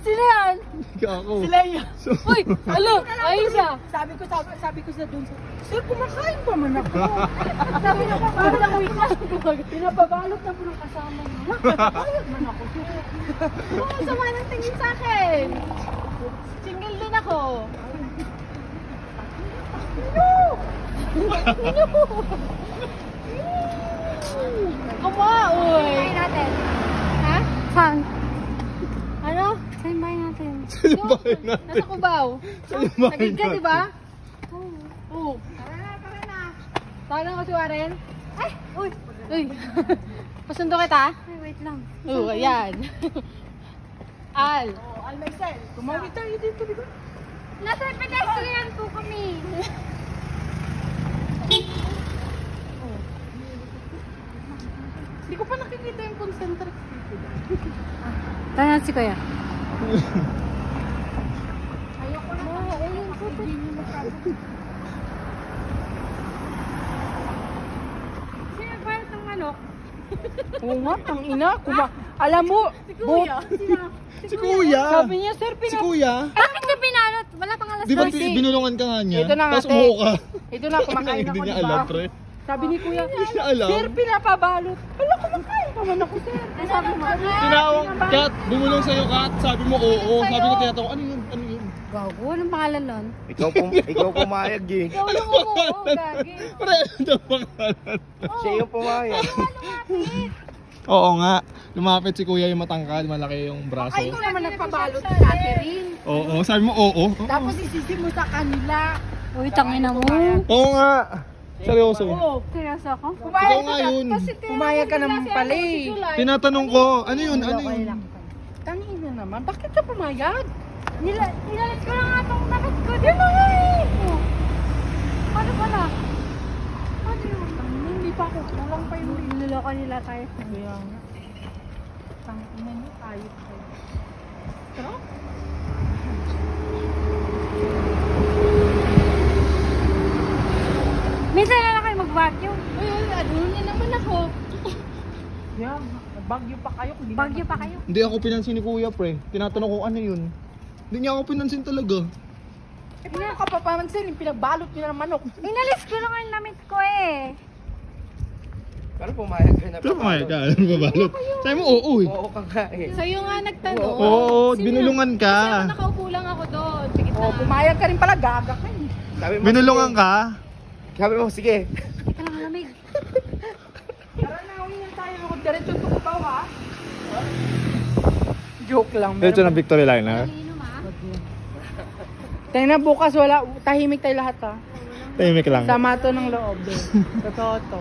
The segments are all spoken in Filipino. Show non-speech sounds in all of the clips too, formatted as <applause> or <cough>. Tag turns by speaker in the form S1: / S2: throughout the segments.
S1: Sino yan?
S2: Ako.
S3: Sila yun.
S1: Uy, alo, ah.
S3: Sabi ko, sabi, sabi ko sa dun, sir, kumakain pa man ako. <laughs>
S1: Sabi na parang wait lang.
S3: Pinapabalot na po ng kasama mo. Nakakayag man ako.
S1: Oo, sama ng tingin sa akin. Single din ako. Kama, uy.
S4: Bahay natin.
S1: Ha?
S4: Saan? Saan bahay natin?
S2: Saan bahay natin?
S1: Nasa Cubao.
S2: Saan bahay
S1: Naging ka,
S2: natin?
S1: di ba? Oo. Tara na, tara na. Tara ko si Warren. Ay, uy. Uy. <laughs> Pasundo kita?
S4: Ay, wait lang.
S1: Oo, ayan. <laughs> Al.
S3: Oh, Almaysel, tumawid tayo dito, di ba?
S4: Nasa pedestrian po kami. <laughs>
S3: Hindi ko pa nakikita yung concentric dito.
S4: Tara si Kuya.
S3: Ayoko na. Hindi niyo magkabot.
S1: Sino ba ng manok?
S3: Oo nga, tang ina. Kuma Alam mo,
S1: Kuya.
S2: Si Kuya.
S3: Sabi niya, sir,
S2: Si
S3: pinap...
S2: Kuya.
S4: Bakit niya pinalot? Wala pang alas
S2: Di ba
S4: 12.
S2: binulungan ka nga niya?
S3: Ito na nga,
S2: Tapos umuho ka.
S3: Ito na, kumakain <laughs>
S2: Hindi
S3: ako,
S2: niya
S3: di
S2: alam,
S3: ba?
S2: pre.
S3: Sabi ni Kuya, sir, pinapabalot. Wala, kumakain pa man ako, sir.
S4: Ay, sabi mo.
S2: Tinawag, Kat, bumulong sa'yo, Kat. Sabi mo, oo. Sabi ko, tinatanong, ano yun? Ano yun?
S4: Gago, anong pangalan nun?
S5: Ikaw, pum ikaw pumayag eh.
S1: Ikaw lang umuo, gagi.
S2: Pre, ano pangalan?
S5: Siya yung pumayag.
S2: Oo nga. Lumapit si Kuya yung matangkad, malaki yung braso.
S3: Ay, ikaw naman nagpabalot si Catherine.
S2: Oo, sabi mo, oo. oo.
S3: Tapos isisi mo sa kanila.
S4: Uy, tangina mo.
S2: Oo nga. Seryoso.
S3: Oo.
S4: Seryoso ako?
S2: Ikaw nga yun.
S3: Pumayag ka naman pala eh.
S2: Tinatanong ko, ano yun, ano yun?
S3: Tangina naman, bakit ka pumayag?
S4: Nila, nilalit ko lang nga itong nakit ko. Di ba nga eh? Paano pala? Paano yun?
S3: Hindi pa ako, kulang pa yung
S4: Niloloko nila tayo.
S3: Kaya nga. Tangina niyo, tayo tayo. Pero,
S4: Minsan na mag-vacuum.
S1: Uy, uy, na naman ako.
S3: yan, bagyo pa kayo. Hindi
S4: Bagyo pa kayo.
S2: Hindi ako pinansin ni Kuya, pre. Tinatanong ko, ano yun? Hindi niya ako pinansin talaga.
S3: Eh, paano ka pa pamansin? Yung pinagbalot niyo ng manok.
S4: Inalis ko lang yung damit ko eh.
S5: Pero pumayag ka na.
S2: Pero pumayag ka, ano ba balot? Sabi mo, oo eh.
S5: Oo ka nga eh.
S1: Sa'yo nga nagtanong.
S2: Oo,
S1: Sino-
S2: binulungan ka.
S1: Kasi ako nakaupo lang ako doon. Sige
S3: Oh, pumayag ka rin pala, gaga ka eh.
S5: Sabi mo,
S2: Binulungan ka?
S5: Sabi mo, sige.
S4: Teka lang, lamig.
S3: Tara na, uminom tayo. Diretso to ko ha? Joke lang.
S2: Diretso ng Victory Liner.
S4: Inom ah.
S3: Tayo na bukas, wala. Tahimik tayo lahat ha.
S2: Tahimik lang.
S3: Sama to ng loob din. Totoo to.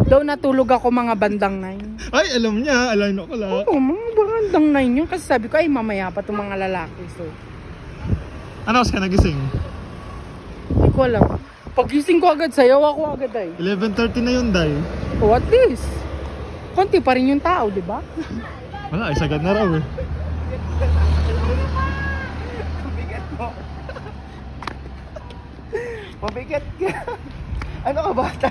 S3: Daw natulog ako mga bandang nine.
S2: Ay, alam niya. Alam ko lang.
S3: Oo, mga bandang nine yun. Kasi sabi ko, ay mamaya pa itong mga lalaki. So,
S2: Ano ka nagising?
S3: hindi ko alam. Pagising ko agad, sayaw ako agad ay.
S2: 11.30 na yun, Day.
S3: Oh, at least. Konti pa rin yung tao, di ba?
S2: Wala, isagad na raw eh.
S5: Mabigat mo. Mabigat ka. Ano ka bata?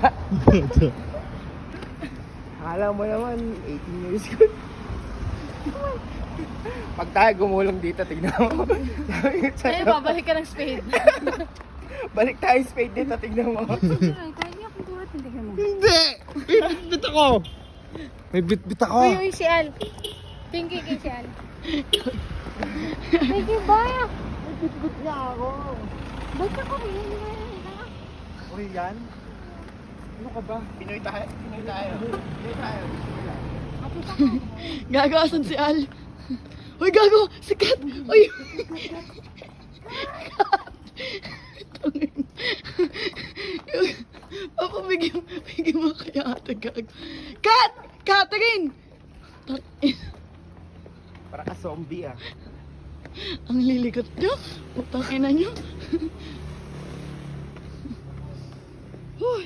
S5: Akala mo naman, 18 years old. Pag tayo gumulong dito, tignan mo.
S1: Ay,
S5: sa'yo,
S1: babalik ka ng spade. <laughs>
S5: balik tayo spade dito, tignan mo.
S4: Ay, kaya niya akong. Hindi ka mo.
S2: Hindi! May bitbit ako! May bitbit ako!
S1: Uy, uy, si Al. Pinky kay si Al.
S4: Pwede ba?
S3: Bitbit niya ako.
S4: Ba't ako yun?
S5: Uy, yan. Ano ka ba? Pinoy tayo. Pinoy tayo. Pinoy tayo.
S1: Gago, asan si Al? Uy, gago! Si Kat! <laughs> Uy! Papa, bigyan, bigyan mo kaya ate gag. Kat! Catherine!
S5: Para ka zombie ah.
S1: Ang lilikot nyo. Utang ina nyo. Uy.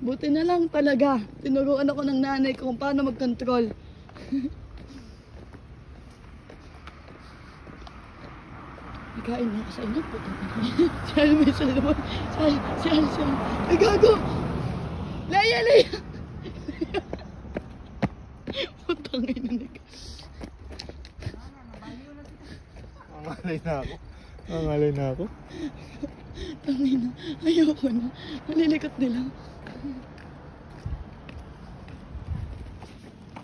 S1: Buti na lang talaga. Tinuruan ako ng nanay ko kung paano mag-control. Nagkain na ako sa inyo. Ina. Si Al may salaman. Si Al, si Al, si Al. Ay, gago! Leia, Leia! Putang ina. nag-
S5: Nangangalay na ako.
S2: Nangalay na ako.
S1: Tangina. Ayoko na. Nalilikot nila.